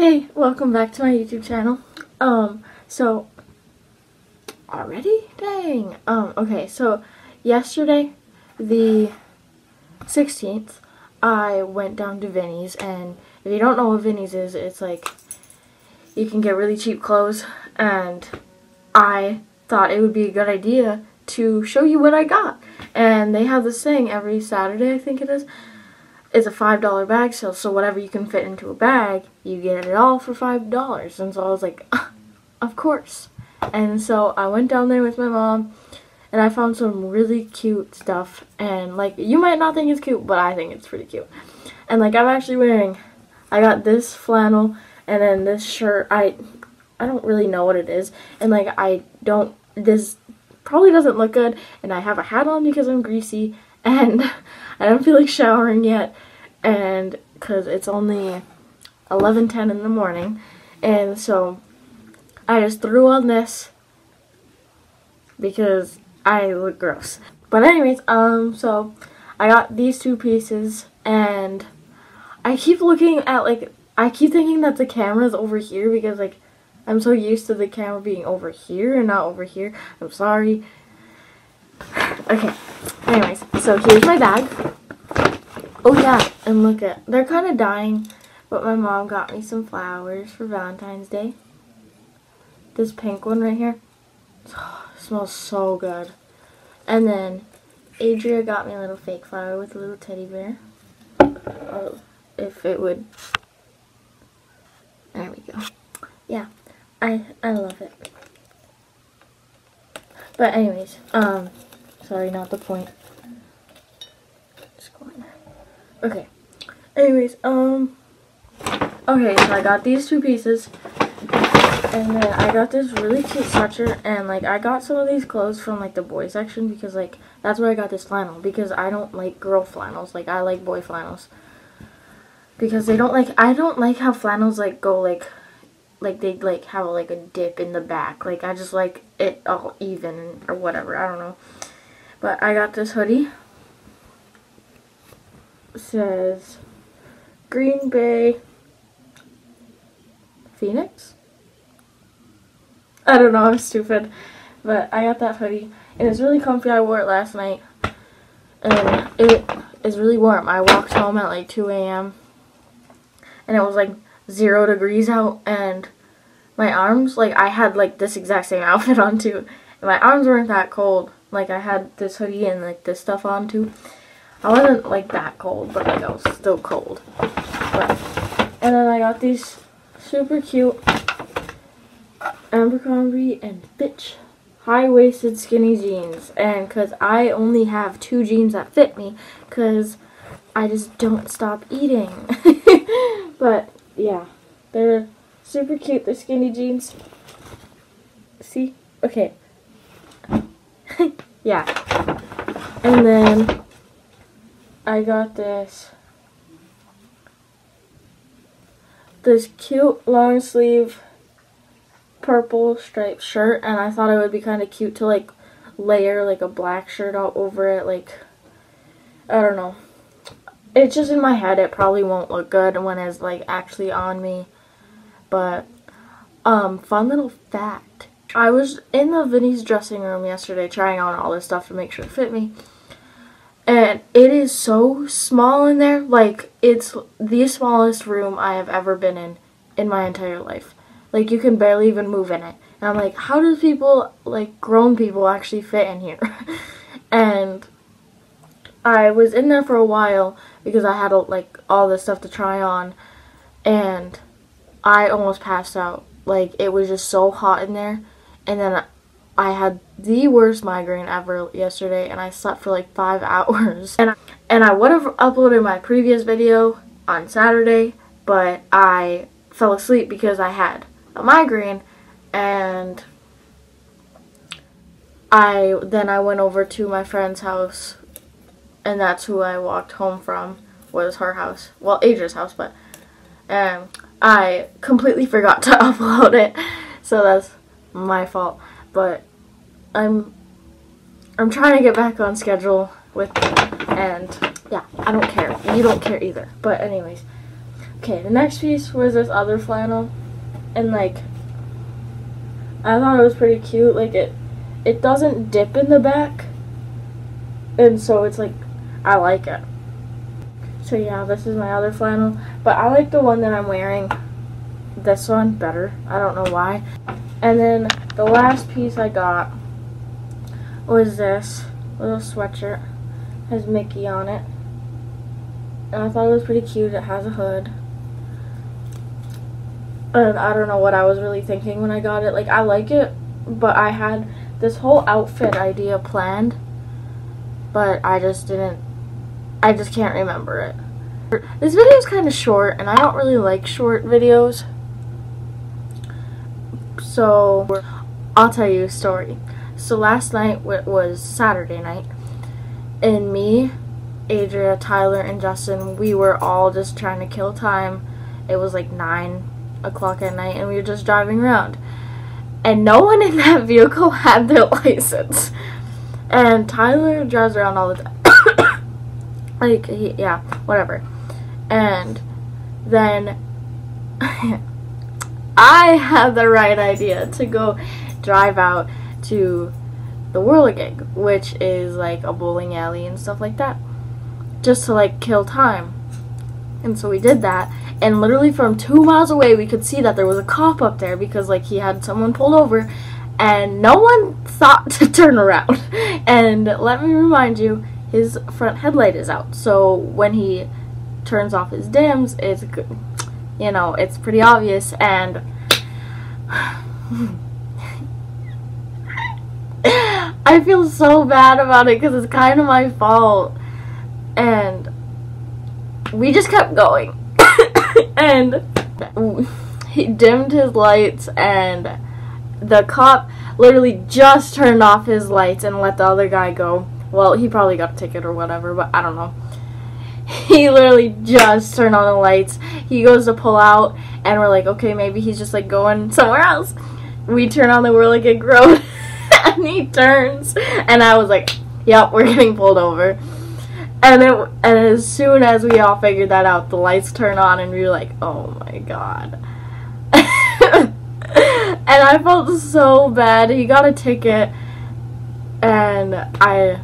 Hey, welcome back to my YouTube channel. Um, so already? Dang. Um, okay, so yesterday, the 16th, I went down to Vinnie's and if you don't know what Vinnie's is, it's like you can get really cheap clothes and I thought it would be a good idea to show you what I got. And they have this thing every Saturday, I think it is. It's a $5 bag sale, so whatever you can fit into a bag, you get it all for $5. And so I was like, ah, of course. And so I went down there with my mom, and I found some really cute stuff. And, like, you might not think it's cute, but I think it's pretty cute. And, like, I'm actually wearing, I got this flannel, and then this shirt. I, I don't really know what it is. And, like, I don't, this probably doesn't look good, and I have a hat on because I'm greasy, and I don't feel like showering yet, and because it's only 11:10 in the morning, and so I just threw on this because I look gross. But anyways, um, so I got these two pieces, and I keep looking at like I keep thinking that the camera's over here because like I'm so used to the camera being over here and not over here. I'm sorry. Okay. Anyways, so here's my bag. Oh yeah, and look at they're kind of dying, but my mom got me some flowers for Valentine's Day. This pink one right here. smells so good. And then Adria got me a little fake flower with a little teddy bear. Oh, if it would. There we go. Yeah, I I love it. But anyways, um, sorry, not the point. Okay. Anyways, um, okay, so I got these two pieces. And then I got this really cute sweatshirt and like I got some of these clothes from like the boy section because like that's where I got this flannel because I don't like girl flannels like I like boy flannels because they don't like I don't like how flannels like go like like they like have like a dip in the back like I just like it all even or whatever I don't know but I got this hoodie says Green Bay Phoenix I don't know, I'm stupid. But I got that hoodie, and it's really comfy. I wore it last night, and it is really warm. I walked home at like 2 a.m., and it was like zero degrees out, and my arms, like I had like this exact same outfit on too, and my arms weren't that cold. Like I had this hoodie and like this stuff on too. I wasn't like that cold, but like I was still cold. But, and then I got these super cute Abercrombie and Fitch high-waisted skinny jeans. And because I only have two jeans that fit me because I just don't stop eating. But yeah they're super cute they're skinny jeans. See? Okay. Yeah. And then I got this. This cute long sleeve purple striped shirt and I thought it would be kind of cute to like layer like a black shirt all over it like I don't know. It's just in my head it probably won't look good when it's like actually on me. But um fun little fact. I was in the Vinnie's dressing room yesterday trying on all this stuff to make sure it fit me and it is so small in there like it's the smallest room I have ever been in in my entire life like you can barely even move in it. And I'm like, how do people, like grown people, actually fit in here? and I was in there for a while because I had like all this stuff to try on, and I almost passed out. Like it was just so hot in there, and then I had the worst migraine ever yesterday, and I slept for like five hours. And I, and I would have uploaded my previous video on Saturday, but I fell asleep because I had a migraine and I then I went over to my friend's house and that's who I walked home from was her house. Well Adria's house but and I completely forgot to upload it. So that's my fault. But I'm I'm trying to get back on schedule with and yeah I don't care you don't care either but anyways Okay, the next piece was this other flannel, and like, I thought it was pretty cute. Like it, it doesn't dip in the back, and so it's like, I like it. So yeah, this is my other flannel, but I like the one that I'm wearing, this one better. I don't know why. And then the last piece I got was this little sweatshirt. has Mickey on it. And I thought it was pretty cute. It has a hood. And I don't know what I was really thinking when I got it. Like, I like it, but I had this whole outfit idea planned. But I just didn't, I just can't remember it. This video is kind of short, and I don't really like short videos. So, I'll tell you a story. So last night was Saturday night, and me, Adria, Tyler, and Justin, we were all just trying to kill time. It was like 9 o'clock at night, and we were just driving around. And no one in that vehicle had their license. And Tyler drives around all the time. like, he, yeah, whatever. And then I had the right idea to go drive out to the Whirligig, which is like a bowling alley and stuff like that, just to like kill time. And so we did that, and literally from two miles away, we could see that there was a cop up there because like he had someone pulled over, and no one thought to turn around. And let me remind you, his front headlight is out, so when he turns off his dims, it's you know it's pretty obvious and. I feel so bad about it because it's kind of my fault. And we just kept going. and he dimmed his lights and the cop literally just turned off his lights and let the other guy go. Well, he probably got a ticket or whatever, but I don't know. He literally just turned on the lights. He goes to pull out and we're like, okay, maybe he's just like going somewhere else. We turn on the Whirligig Road and he turns, and I was like, "Yep, we're getting pulled over." And then, and as soon as we all figured that out, the lights turn on, and we were like, "Oh my god!" and I felt so bad. He got a ticket, and I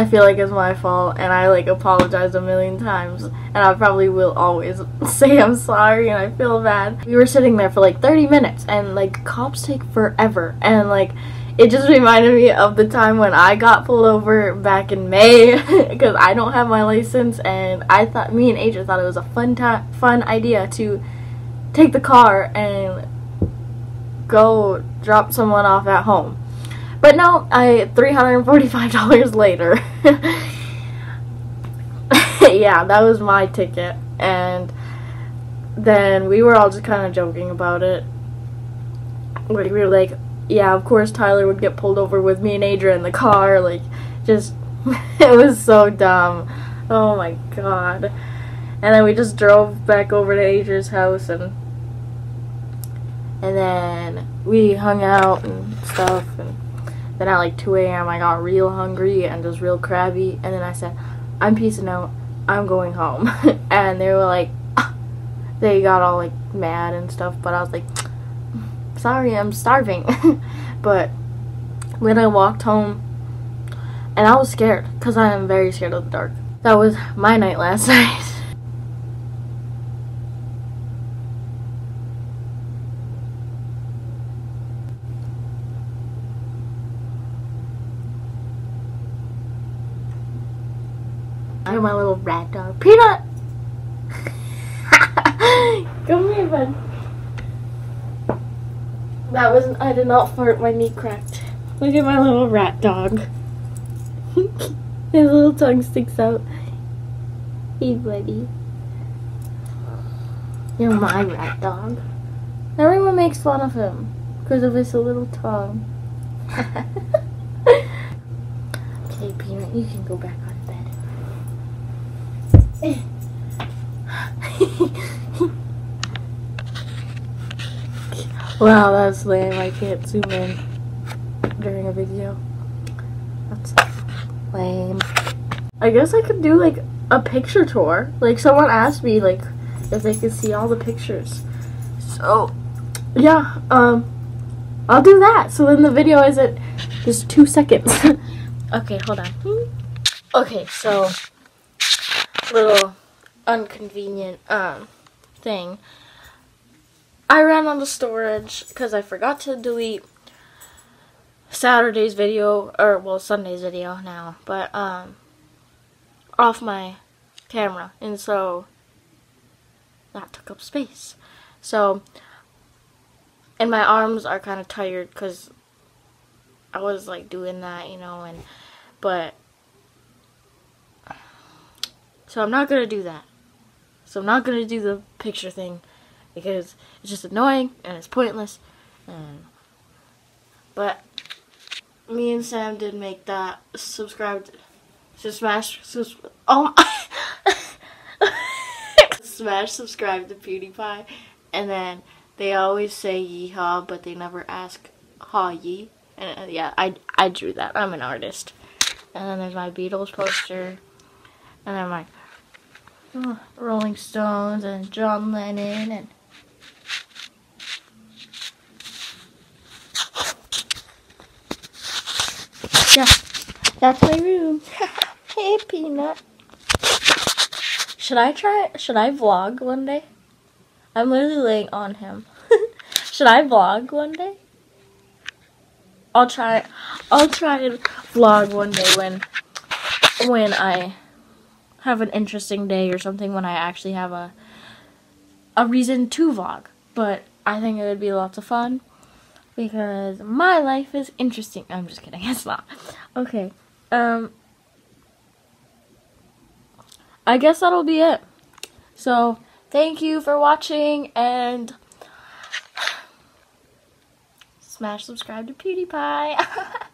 I feel like it's my fault and I like apologize a million times and I probably will always say I'm sorry and I feel bad. We were sitting there for like 30 minutes and like cops take forever and like it just reminded me of the time when I got pulled over back in May because I don't have my license and I thought me and Adrian thought it was a fun time fun idea to take the car and go drop someone off at home. But no, I $345 later. yeah, that was my ticket. And then we were all just kind of joking about it. Like, we were like, yeah, of course Tyler would get pulled over with me and Adria in the car. Like, just, it was so dumb. Oh my god. And then we just drove back over to Adria's house and and then we hung out and stuff and then at like 2 a.m. I got real hungry and just real crabby. And then I said, I'm peacing out. I'm going home. and they were like, they got all like mad and stuff. But I was like, sorry, I'm starving. but when I walked home, and I was scared because I am very scared of the dark. That was my night last night. You're my little rat dog. Peanut! Come here, bud. That was I did not fart, my knee cracked. Look at my little rat dog. His little tongue sticks out. Hey, buddy. You're my rat dog. Everyone makes fun of him because of his little tongue. okay, Peanut, you can go back wow, that's lame. I can't zoom in during a video. That's lame. I guess I could do like a picture tour. Like someone asked me like if they could see all the pictures. So yeah, um I'll do that. So then the video isn't just two seconds. okay, hold on. Okay, so little inconvenient um thing. I ran out of storage because I forgot to delete Saturday's video or well Sunday's video now, but um off my camera and so that took up space. So and my arms are kind of tired cuz I was like doing that, you know, and but so I'm not going to do that. So I'm not going to do the picture thing because it's just annoying and it's pointless. And, but me and Sam did make that. Subscribe to smash sus oh smash subscribe to PewDiePie and then they always say yeehaw but they never ask ha ye and uh, yeah I I drew that I'm an artist and then there's my Beatles poster and then my oh, Rolling Stones and John Lennon and yeah, that's my room. hey, Peanut. Should I try? Should I vlog one day? I'm literally laying on him. should I vlog one day? I'll try. I'll try and vlog one day when when I have an interesting day or something. When I actually have a a reason to vlog. But I think it would be lots of fun because my life is interesting. I'm just kidding. It's not. Okay. Um I guess that'll be it. So, thank you for watching and smash subscribe to PewDiePie.